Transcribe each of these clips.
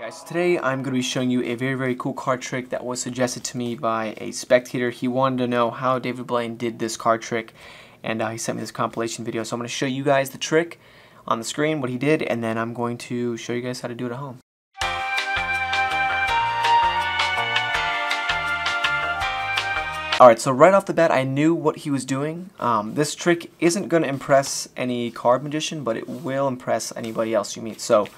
Guys, today I'm going to be showing you a very, very cool card trick that was suggested to me by a spectator. He wanted to know how David Blaine did this card trick, and uh, he sent me this compilation video. So I'm going to show you guys the trick on the screen, what he did, and then I'm going to show you guys how to do it at home. Alright, so right off the bat, I knew what he was doing. Um, this trick isn't going to impress any card magician, but it will impress anybody else you meet. So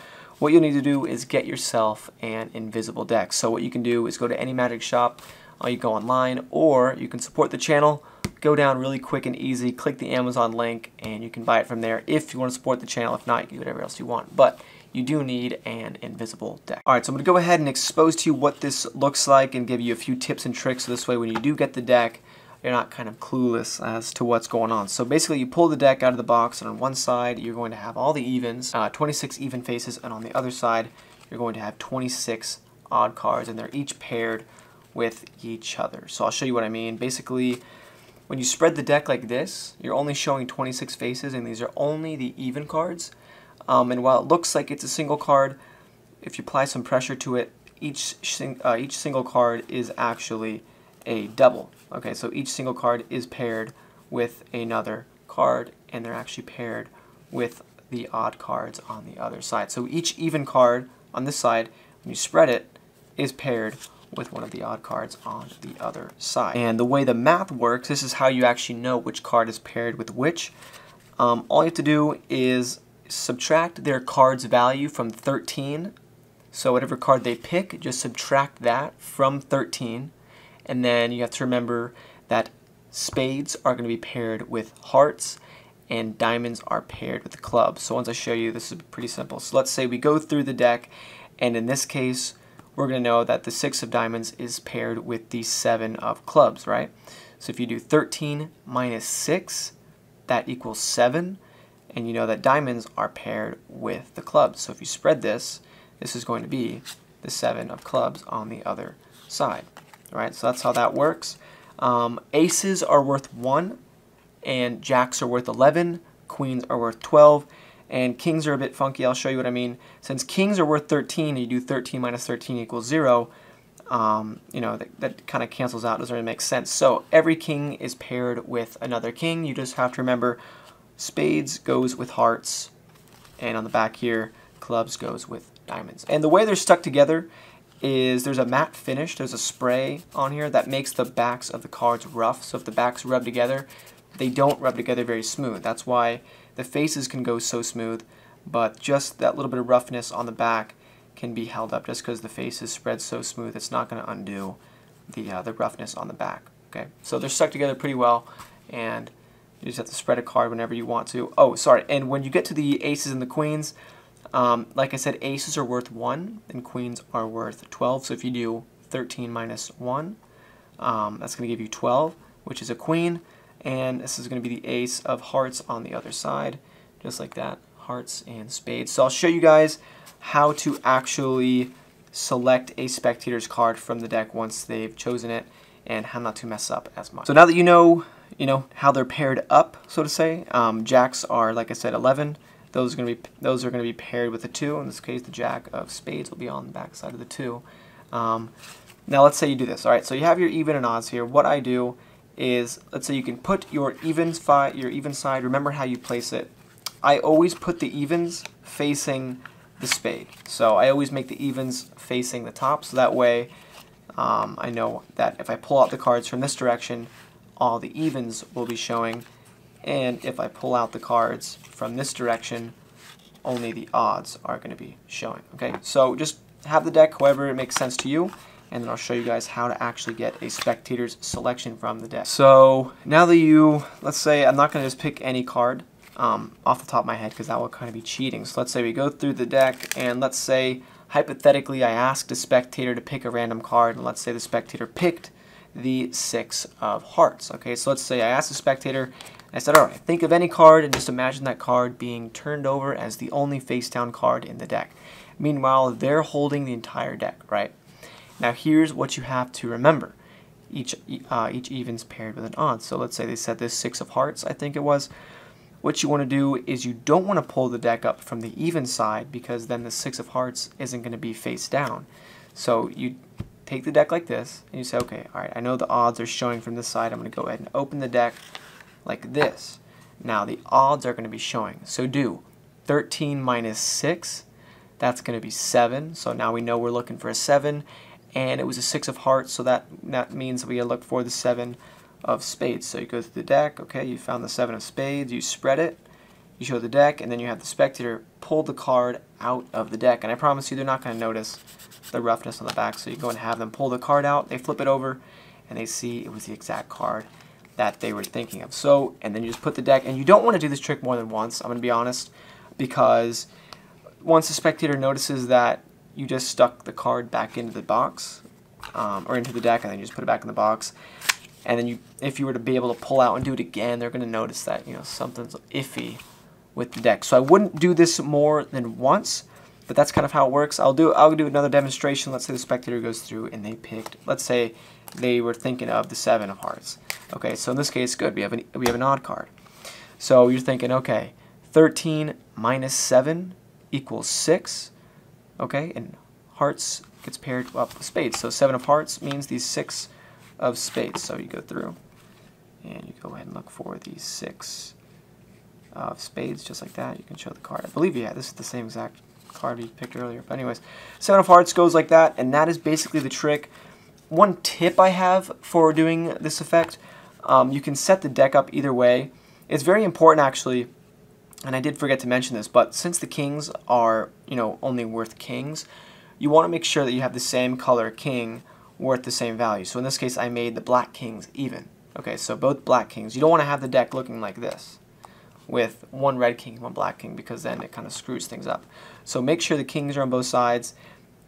what you'll need to do is get yourself an invisible deck. So what you can do is go to any magic shop, or you go online, or you can support the channel, go down really quick and easy, click the Amazon link, and you can buy it from there if you want to support the channel. If not, you can do whatever else you want. But you do need an invisible deck. Alright, so I'm to go ahead and expose to you what this looks like and give you a few tips and tricks so this way when you do get the deck, you're not kind of clueless as to what's going on. So basically you pull the deck out of the box and on one side you're going to have all the evens, uh, 26 even faces, and on the other side you're going to have 26 odd cards and they're each paired with each other. So I'll show you what I mean. Basically, when you spread the deck like this, you're only showing 26 faces and these are only the even cards. Um, and while it looks like it's a single card, if you apply some pressure to it, each, uh, each single card is actually a double. Okay, so each single card is paired with another card, and they're actually paired with the odd cards on the other side. So each even card on this side, when you spread it, is paired with one of the odd cards on the other side. And the way the math works, this is how you actually know which card is paired with which. Um, all you have to do is subtract their card's value from 13. So whatever card they pick, just subtract that from 13 and then you have to remember that spades are going to be paired with hearts and diamonds are paired with clubs. So once I show you, this is pretty simple. So let's say we go through the deck, and in this case, we're going to know that the six of diamonds is paired with the seven of clubs, right? So if you do 13 minus 6, that equals 7, and you know that diamonds are paired with the clubs. So if you spread this, this is going to be the 7 of clubs on the other side. Right, so that's how that works. Um, aces are worth 1, and jacks are worth 11, queens are worth 12, and kings are a bit funky. I'll show you what I mean. Since kings are worth 13, and you do 13 minus 13 equals 0, um, you know, that, that kind of cancels out, doesn't really make sense. So every king is paired with another king. You just have to remember spades goes with hearts, and on the back here, clubs goes with diamonds. And the way they're stuck together is there's a matte finish, there's a spray on here that makes the backs of the cards rough. So if the backs rub together, they don't rub together very smooth. That's why the faces can go so smooth, but just that little bit of roughness on the back can be held up just because the face is spread so smooth it's not going to undo the, uh, the roughness on the back. Okay, So they're stuck together pretty well and you just have to spread a card whenever you want to. Oh, sorry, and when you get to the aces and the queens, um, like I said, aces are worth 1 and queens are worth 12. So if you do 13 minus 1, um, that's going to give you 12, which is a queen. And this is going to be the ace of hearts on the other side, just like that, hearts and spades. So I'll show you guys how to actually select a spectator's card from the deck once they've chosen it and how not to mess up as much. So now that you know, you know how they're paired up, so to say, um, jacks are, like I said, 11, those are going to be those are going to be paired with a two. In this case, the jack of spades will be on the back side of the two. Um, now let's say you do this. All right, so you have your even and odds here. What I do is, let's say you can put your even fi your even side. Remember how you place it. I always put the evens facing the spade. So I always make the evens facing the top, so that way um, I know that if I pull out the cards from this direction, all the evens will be showing and if I pull out the cards from this direction, only the odds are going to be showing. Okay, so just have the deck however it makes sense to you, and then I'll show you guys how to actually get a spectator's selection from the deck. So now that you, let's say I'm not going to just pick any card um, off the top of my head because that would kind of be cheating. So let's say we go through the deck, and let's say hypothetically I asked a spectator to pick a random card, and let's say the spectator picked the six of hearts. Okay, so let's say I asked the spectator I said, alright, think of any card and just imagine that card being turned over as the only face down card in the deck. Meanwhile, they're holding the entire deck, right? Now here's what you have to remember. Each, uh, each even's paired with an odd. So let's say they said this six of hearts, I think it was. what you want to do is you don't want to pull the deck up from the even side because then the six of hearts isn't going to be face down. So you take the deck like this and you say, okay, all right, I know the odds are showing from this side. I'm going to go ahead and open the deck like this. Now the odds are going to be showing. So do 13 minus 6, that's going to be 7. So now we know we're looking for a 7 and it was a 6 of hearts so that, that means we look for the 7 of spades. So you go through the deck, okay, you found the seven of spades, you spread it, you show the deck, and then you have the spectator pull the card out of the deck. And I promise you they're not going to notice the roughness on the back. So you go and have them pull the card out, they flip it over, and they see it was the exact card that they were thinking of. So, and then you just put the deck, and you don't want to do this trick more than once, I'm going to be honest, because once the spectator notices that you just stuck the card back into the box, um, or into the deck, and then you just put it back in the box, and then you if you were to be able to pull out and do it again they're going to notice that you know something's iffy with the deck. So I wouldn't do this more than once but that's kind of how it works. I'll do I'll do another demonstration. Let's say the spectator goes through and they picked let's say they were thinking of the seven of hearts. Okay so in this case good. We have an we have an odd card. So you're thinking okay 13 minus 7 equals 6 okay and hearts gets paired up with spades. So 7 of hearts means these 6 of spades. So you go through and you go ahead and look for these six of spades just like that. You can show the card. I believe, yeah, this is the same exact card you picked earlier. But anyways, seven of hearts goes like that, and that is basically the trick. One tip I have for doing this effect, um, you can set the deck up either way. It's very important actually, and I did forget to mention this, but since the kings are, you know, only worth kings, you want to make sure that you have the same color king worth the same value. So in this case, I made the black kings even. Okay, so both black kings. You don't want to have the deck looking like this with one red king and one black king because then it kind of screws things up. So make sure the kings are on both sides.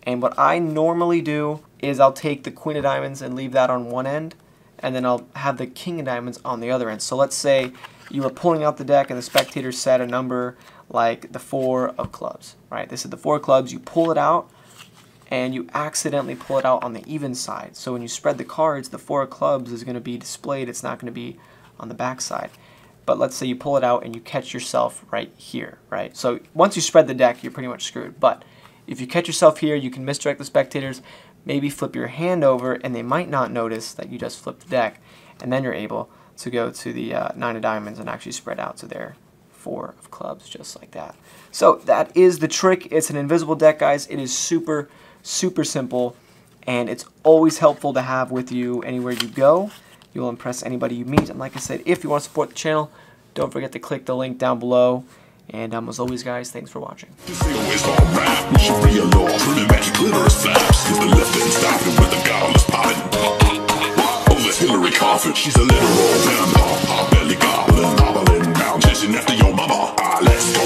And what I normally do is I'll take the queen of diamonds and leave that on one end and then I'll have the king of diamonds on the other end. So let's say you were pulling out the deck and the spectator said a number like the four of clubs, right? This is the four of clubs. You pull it out and you accidentally pull it out on the even side. So when you spread the cards, the four of clubs is going to be displayed. It's not going to be on the back side. But let's say you pull it out and you catch yourself right here, right? So once you spread the deck, you're pretty much screwed. But if you catch yourself here, you can misdirect the spectators, maybe flip your hand over, and they might not notice that you just flipped the deck. And then you're able to go to the uh, nine of diamonds and actually spread out to their four of clubs, just like that. So that is the trick. It's an invisible deck, guys. It is super super simple, and it's always helpful to have with you anywhere you go. You will impress anybody you meet. And like I said, if you want to support the channel, don't forget to click the link down below. And um, as always, guys, thanks for watching. Hillary She's a literal vampire. Belly goblin. Chasing after your mama. Ah, right, let's go.